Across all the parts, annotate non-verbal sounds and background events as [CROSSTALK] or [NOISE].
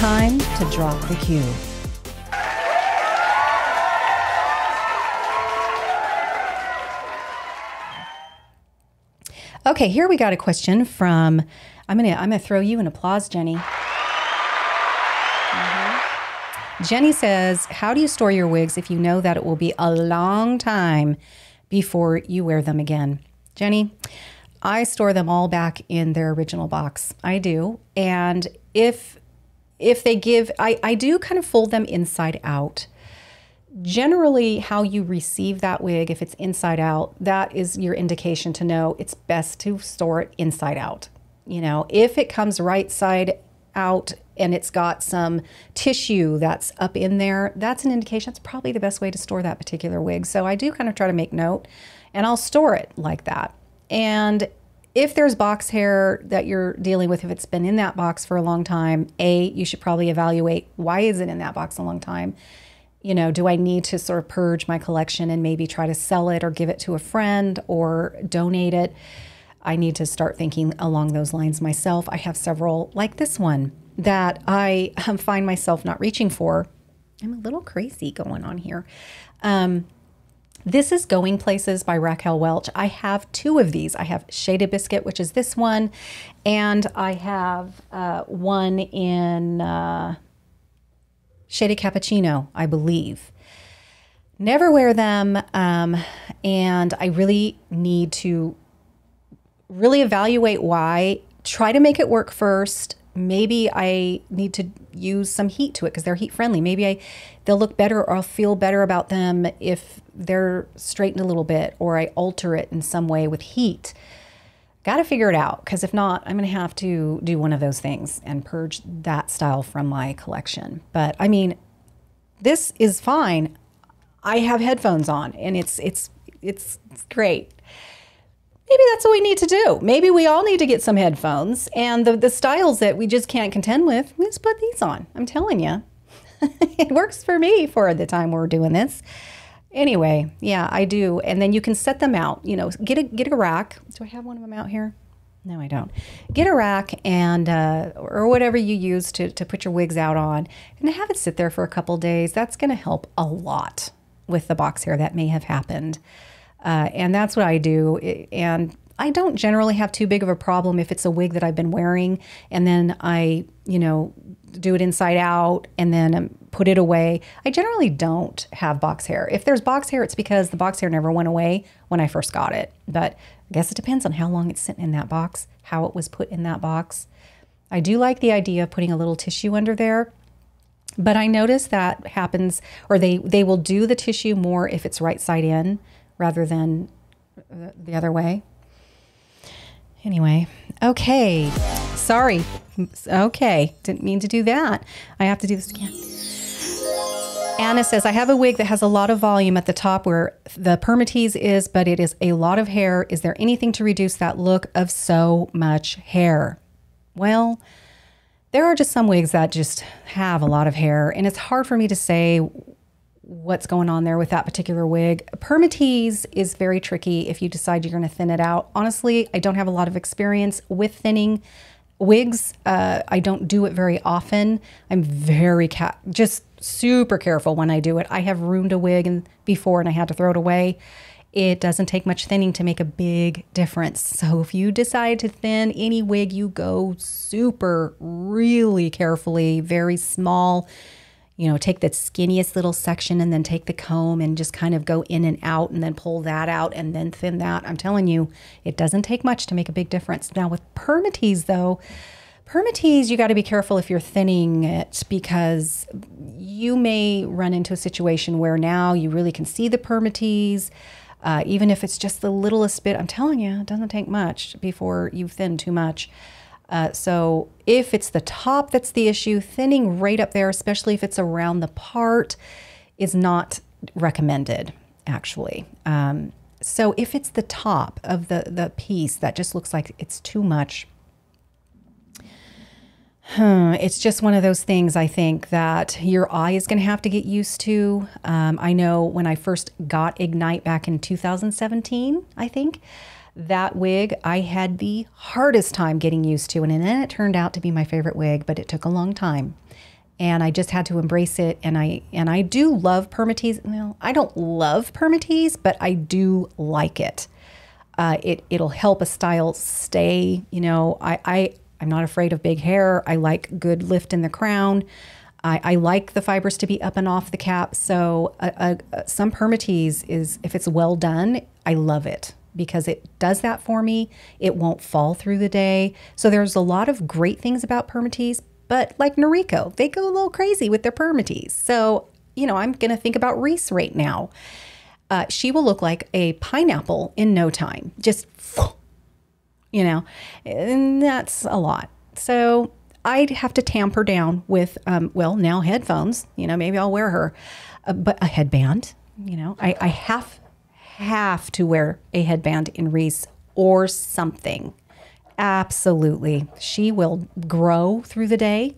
time to drop the cue. Okay, here we got a question from. I'm gonna I'm gonna throw you an applause, Jenny. Mm-hmm. Jenny says, "How do you store your wigs if you know that it will be a long time before you wear them again?" Jenny, I store them all back in their original box. I do, and if if they give, I I do kind of fold them inside out. Generally how you receive that wig if it's inside out that is your indication to know it's best to store it inside out. You know if it comes right side out and it's got some tissue that's up in there that's an indication that's probably the best way to store that particular wig. So i do kind of try to make note and i'll store it like that. And if there's box hair that you're dealing with if it's been in that box for a long time a you should probably evaluate why is it in that box a long time you know, do I need to sort of purge my collection and maybe try to sell it or give it to a friend or donate it? I need to start thinking along those lines myself. I have several, like this one, that I [LAUGHS] find myself not reaching for. I'm a little crazy going on here. Um, this is Going Places by Raquel Welch. I have two of these. I have Shaded Biscuit, which is this one, and I have uh, one in. Uh, Shaded Cappuccino, I believe. Never wear them, um, and I really need to really evaluate why. Try to make it work first. Maybe I need to use some heat to it because they're heat friendly. Maybe I they'll look better or I'll feel better about them if they're straightened a little bit or I alter it in some way with heat. Got to figure it out because if not, I'm going to have to do one of those things and purge that style from my collection. But I mean, this is fine. I have headphones on and it's it's it's, it's great. Maybe that's what we need to do. Maybe we all need to get some headphones and the, the styles that we just can't contend with, let's put these on. I'm telling you. [LAUGHS] it works for me for the time we're doing this. Anyway, yeah, I do. And then you can set them out. You know, get a get a rack. Do I have one of them out here? No, I don't. Get a rack and uh, or whatever you use to to put your wigs out on, and have it sit there for a couple days. That's going to help a lot with the box hair that may have happened. Uh, and that's what I do. And I don't generally have too big of a problem if it's a wig that I've been wearing and then I, you know, do it inside out and then um, put it away. I generally don't have box hair. If there's box hair, it's because the box hair never went away when I first got it. But I guess it depends on how long it's sitting in that box, how it was put in that box. I do like the idea of putting a little tissue under there. But I notice that happens, or they, they will do the tissue more if it's right side in rather than the other way. Anyway, okay. Sorry. Okay. Didn't mean to do that. I have to do this again. Anna says, I have a wig that has a lot of volume at the top where the permatease is, but it is a lot of hair. Is there anything to reduce that look of so much hair? Well, there are just some wigs that just have a lot of hair, and it's hard for me to say what's going on there with that particular wig. Permatease is very tricky if you decide you're going to thin it out. Honestly, I don't have a lot of experience with thinning wigs. Uh, I don't do it very often. I'm very ca- just super careful when I do it. I have ruined a wig and before and I had to throw it away. It doesn't take much thinning to make a big difference. So if you decide to thin any wig, you go super, really carefully, very small you know, take the skinniest little section and then take the comb and just kind of go in and out and then pull that out and then thin that. I'm telling you, it doesn't take much to make a big difference. Now, with permatease, though, permatease, you got to be careful if you're thinning it because you may run into a situation where now you really can see the permatease. Uh, even if it's just the littlest bit, I'm telling you, it doesn't take much before you thin too much. Uh, so if it's the top that's the issue, thinning right up there, especially if it's around the part, is not recommended actually. Um, so if it's the top of the, the piece that just looks like it's too much, [SIGHS] it's just one of those things I think that your eye is going to have to get used to. Um, I know when I first got Ignite back in 2017, I think, that wig I had the hardest time getting used to. And then it turned out to be my favorite wig, but it took a long time. and I just had to embrace it. And I and I do love permatease. Well, I don't love permatease, but I do like it. Uh, it it'll help a style stay. You know, I, I I'm not afraid of big hair. I like good lift in the crown. I, I like the fibers to be up and off the cap. So uh, uh, some permatease is if it's well done, I love it because it does that for me. It won't fall through the day. So there's a lot of great things about permatease, but like Noriko, they go a little crazy with their permatease. So, you know, I'm going to think about Reese right now. Uh, she will look like a pineapple in no time. Just, [SNIFFS] you know, and that's a lot. So I'd have to tamper down with, um, well, now headphones. You know, maybe I'll wear her, uh, but a headband. You know, I, I have have to wear a headband in Reese or something. Absolutely. She will grow through the day.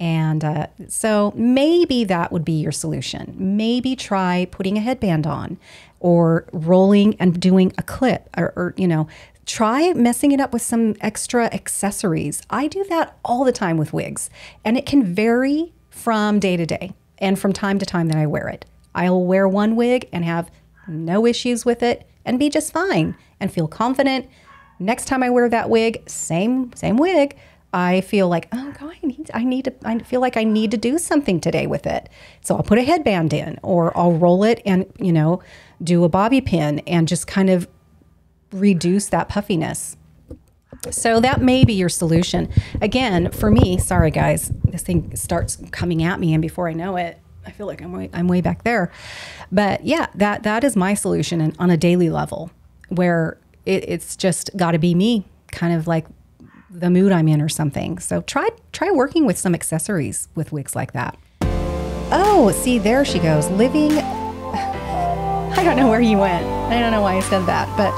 And uh, so maybe that would be your solution. Maybe try putting a headband on or rolling and doing a clip or, or, you know, try messing it up with some extra accessories. I do that all the time with wigs, and it can vary from day to day and from time to time that I wear it. I'll wear one wig and have no issues with it and be just fine and feel confident Next time I wear that wig, same same wig, I feel like, oh God, I need, I need to, I feel like I need to do something today with it. So I'll put a headband in or I'll roll it and, you know, do a bobby pin and just kind of reduce that puffiness. So that may be your solution. Again, for me, sorry guys, this thing starts coming at me and before I know it, I feel like I'm way, I'm way back there. But yeah, that that is my solution and on a daily level where it, it's just got to be me, kind of like the mood I'm in or something. So try try working with some accessories with wigs like that. Oh, see, there she goes, living. [SIGHS] I don't know where you went. I don't know why I said that, but